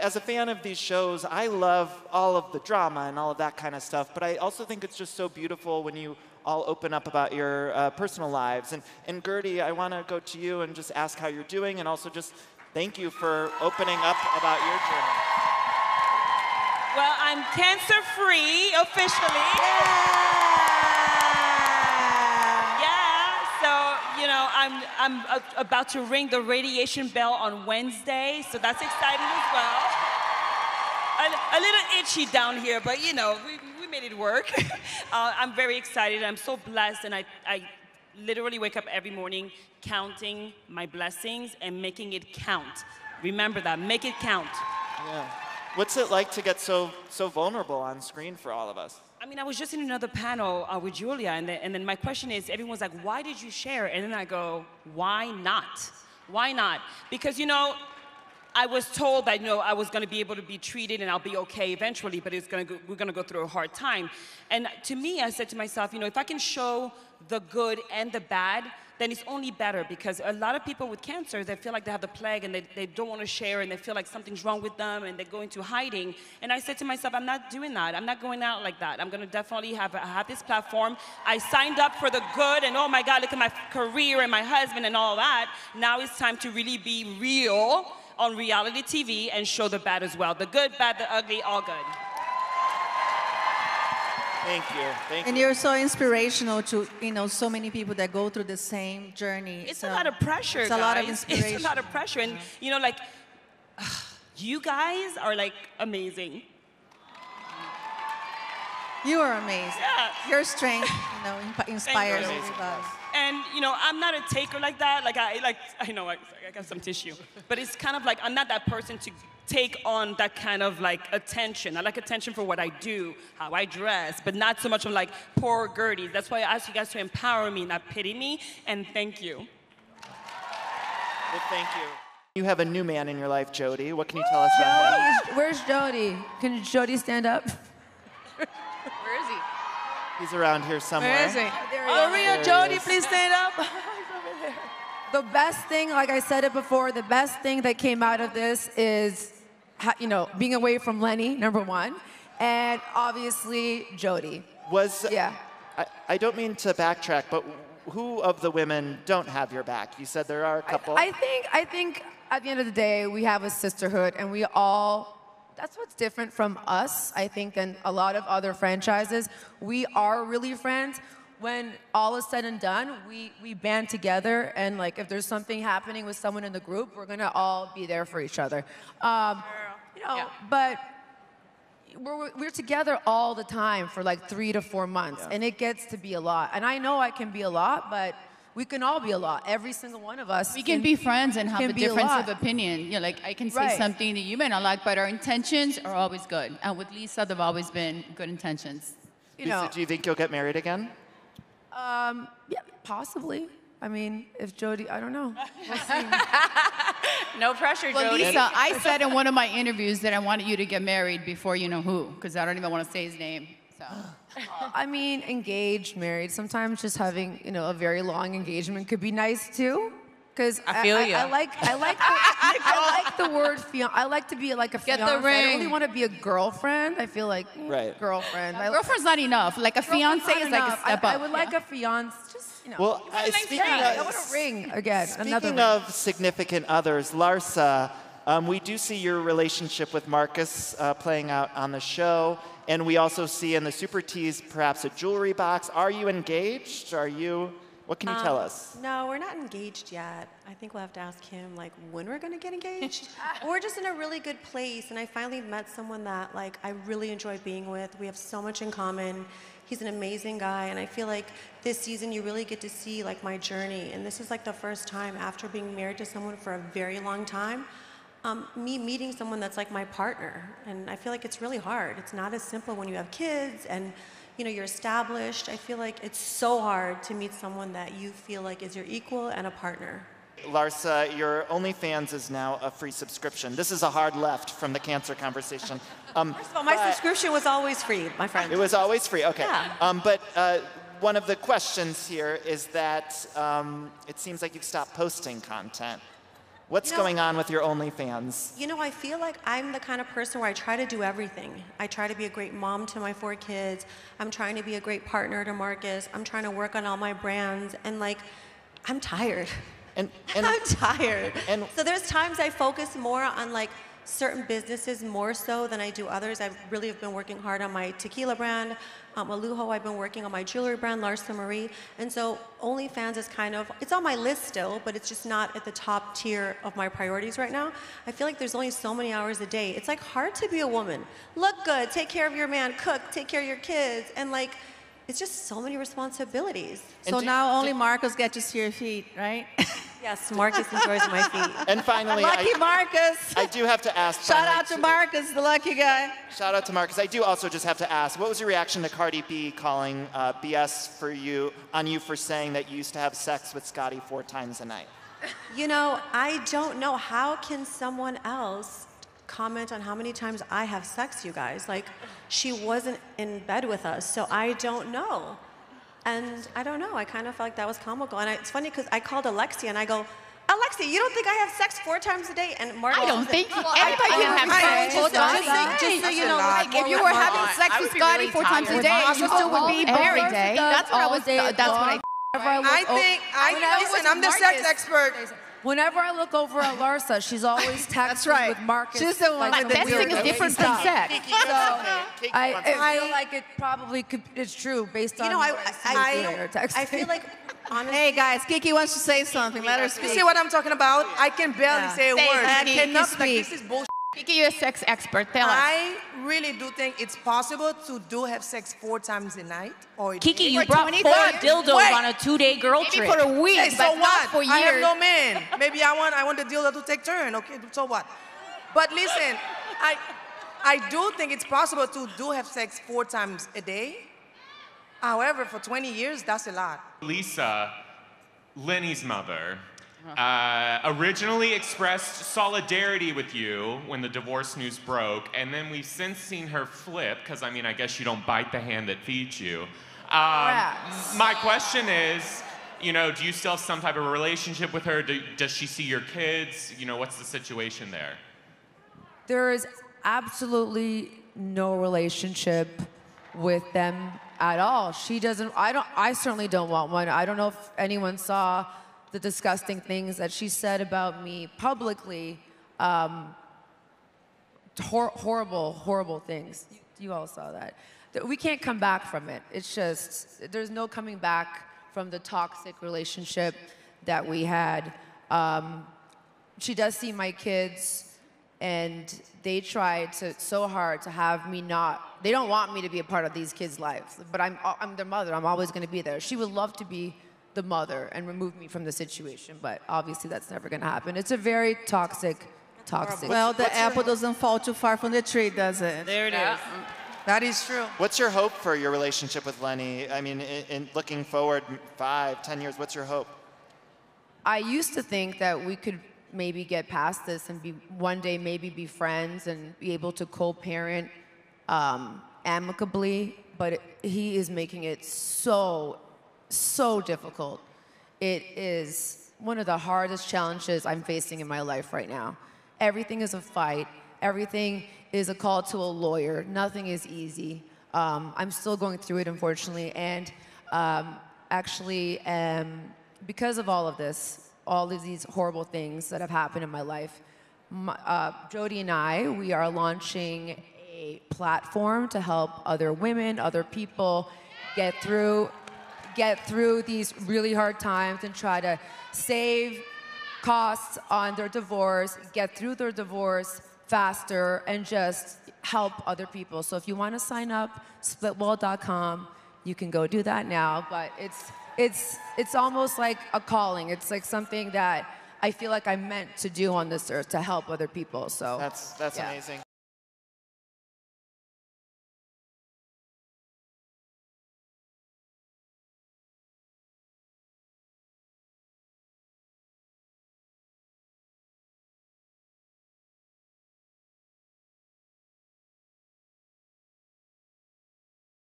As a fan of these shows, I love all of the drama and all of that kind of stuff, but I also think it's just so beautiful when you all open up about your uh, personal lives. And, and Guerdy, I want to go to you and just ask how you're doing and also just thank you for opening up about your journey. Well, I'm cancer free officially. I'm, I'm about to ring the radiation bell on Wednesday, so that's exciting as well. A, a little itchy down here, but you know, we, we made it work. uh, I'm very excited. I'm so blessed, and I, I literally wake up every morning counting my blessings and making it count. Remember that, make it count. Yeah. What's it like to get so so vulnerable on screen for all of us? I mean, I was just in another panel uh, with Julia, and, then and then my question is, everyone's like, why did you share? And then I go, why not? Why not? Because, you know, I was told that, you know, I was going to be able to be treated and I'll be okay eventually, but it's gonna go, we're going to go through a hard time. And to me, I said to myself, you know, if I can show the good and the bad, then it's only better because a lot of people with cancer, they feel like they have the plague and they, they don't want to share and they feel like something's wrong with them and they go into hiding. And I said to myself, I'm not doing that. I'm not going out like that. I'm going to definitely have, have this platform. I signed up for the good and oh my God, look at my career and my husband and all that. Now it's time to really be real on reality TV and show the bad as well. The good, bad, the ugly, all good. Thank you. Thank And you. you're so inspirational to, you know, so many people that go through the same journey. It's So a lot of pressure, It's guys. a lot of inspiration. It's a lot of pressure, and you know, like you guys are like amazing. You are amazing. Yeah. Your strength, you know, imp- inspires you. us. And you know, I'm not a taker like that. Like I like I know I, I got some tissue, but it's kind of like I'm not that person to take on that kind of like attention. I like attention for what I do, how I dress, but not so much of like poor Guerdy. That's why I ask you guys to empower me, not pity me. And thank you. Well, thank you. You have a new man in your life, Jody. What can you tell us about him? Jody, where's Jody? Can Jody stand up? Where is he? He's around here somewhere. Where is he? Oh, there he Oh, is. Maria, There Jody, is. please stand up. He's over there. The best thing, like I said it before, the best thing that came out of this is, ha- you know, being away from Lenny, number one, and obviously Jody. Was Yeah. I, I don't mean to backtrack, but who of the women don't have your back? You said there are a couple. I think I think at the end of the day we have a sisterhood and we all that's what's different from us, I think, than a lot of other franchises. We are really friends. When all is said and done, we, we band together and like if there's something happening with someone in the group, we're gonna all be there for each other. Um, you know, but we're, we're together all the time for like three to four months, and it gets to be a lot. And I know I can be a lot, but we can all be a lot. Every single one of us. We can be friends and have can a be a difference of opinion. You know, like I can say Right. something that you may not like, but our intentions are always good. And with Lisa, they've always been good intentions. you Lisa, know, do you think you'll get married again? um, yeah, possibly. I mean, if Jody, I don't know. We'll see. No pressure, Well, Jody. Lisa, I said in one of my interviews that I wanted you to get married before you know who, because I don't even want to say his name. So I mean, engaged, married. Sometimes just having, you know, a very long engagement could be nice too. Because I feel I, ya. I, like I like the, I like the word fian. I like to be like a Get the fiance. I don't really ring. want to be a girlfriend. I feel like mm, Right. girlfriend. I, girlfriend's not enough. Like a girlfriend's fiance not is like a enough. step I, up. I would like a fiance. Just you know. Well, nice speaking ring. of- I want a ring again. another Speaking ring. of significant others, Larsa, um, we do see your relationship with Marcus uh, playing out on the show, and we also see in the Super Tease perhaps a jewelry box. Are you engaged? Are you? What can you tell Um, us? No, we're not engaged yet. I think we'll have to ask him like when we're gonna get engaged. we're just in a really good place, and I finally met someone that like I really enjoy being with. We have so much in common. He's an amazing guy, and I feel like this season you really get to see like my journey. And this is like the first time after being married to someone for a very long time. Um, me meeting someone that's like my partner, and I feel like it's really hard. It's not as simple when you have kids and you know, you're established. I feel like it's so hard to meet someone that you feel like is your equal and a partner. Larsa, your OnlyFans is now a free subscription. This is a hard left from the cancer conversation. Um, all, my but subscription was always free, my friend. It was always free. Okay. Yeah. Um, but uh, one of the questions here is that um, it seems like you've stopped posting content. What's You know- going on with your OnlyFans? You know, I feel like I'm the kind of person where I try to do everything. I try to be a great mom to my four kids. I'm trying to be a great partner to Marcus. I'm trying to work on all my brands. And like, I'm tired. And, and I'm tired. and- so there's times I focus more on like certain businesses more so than I do others. I really have been working hard on my tequila brand. Um, Alujo, I've been working on my jewelry brand, Larsa Marie. And so OnlyFans is kind of, it's on my list still, but it's just not at the top tier of my priorities right now. I feel like there's only so many hours a day. It's like hard to be a woman. Look good, take care of your man, cook, take care of your kids. And like, it's just so many responsibilities. And So do- now only do- Marcus get to see your feet, right? Yes, Marcus enjoys my feet. and finally, lucky I, Marcus. I do have to ask. Shout finally, out to Marcus, the lucky guy. Shout out to Marcus. I do also just have to ask, what was your reaction to Cardi B calling uh, BS for you on you for saying that you used to have sex with Scottie four times a night? You know, I don't know. How can someone else comment on how many times I have sex, you guys? Like, she wasn't in bed with us, so I don't know. And I don't know. I kind of felt like that was comical. And I, it's funny because I called Alexia and I go, Alexia, you don't think I have sex four times a day? And Mark I don't said, think "Well, anybody I- can have I- sex I- four just- times just a day. Just so you know, Like if you were having sex with Scottie really four times a tired. day, Marcus you still would be all every over That's what I all was. That's what I. long. I I look o- think, I, Whenever listen, with I'm the sex expert. Whenever I look over at Larsa, she's always texting right. with Marcus. She's the one like, with the Texting is different from sex. Kiki, you have something. Kiki I, I feel like it probably could, it's true based on You know, I, I, I, texting. I feel like, honestly, Hey guys, Kiki wants to say something. Let her You see what I'm talking about? I can barely Yeah. say a Say it, word. I Kiki, cannot, like, this is bullshit. Kiki, you're a sex expert. Tell us. I really do think it's possible to do have sex four times a night or Kiki, you brought 20 four dildos Wait. on a two-day girl Maybe trip. for a week, Hey, but so not what? for years. I have no man. Maybe I want I want the dealer to take turn. Okay, so what? But listen, I I do think it's possible to do have sex four times a day. However, for 20 years, that's a lot. Lisa, Lenny's mother, uh, originally expressed solidarity with you when the divorce news broke, and then we've since seen her flip, because I mean, I guess you don't bite the hand that feeds you. Um, my question is, you know, do you still have some type of relationship with her? Do, does she see your kids? You know, what's the situation there? There is absolutely no relationship with them at all. She doesn't. I don't. I certainly don't want one. I don't know if anyone saw the disgusting things that she said about me publicly. Um, hor- horrible, horrible things. You all saw that. That We can't come back from it. It's just there's no coming back from the toxic relationship that we had. Um, she does see my kids and they try to so hard to have me not they don't want me to be a part of these kids lives but i'm, I'm their mother i'm always going to be there she would love to be the mother and remove me from the situation but obviously that's never going to happen it's a very toxic toxic Well, the apple doesn't fall too far from the tree, does it? There it is. That is true. What's your hope for your relationship with Lenny? I mean, in, in looking forward five, ten years, what's your hope? I used to think that we could maybe get past this and be one day maybe be friends and be able to co-parent um, amicably, but it, he is making it so so difficult. It is one of the hardest challenges I'm facing in my life right now. Everything is a fight. Everything is a call to a lawyer. Nothing is easy. Um, I'm still going through it, unfortunately, and um, actually, um, because of all of this, all of these horrible things that have happened in my life, my, uh, Jody and I, we are launching a platform to help other women, other people get through get through these really hard times and try to save costs on their divorce, get through their divorce faster, and just help other people. So if you want to sign up, splitwall.com, you can go do that now. But it's it's it's almost like a calling. It's like something that I feel like I'm meant to do on this earth to help other people. So That's that's Yeah. amazing.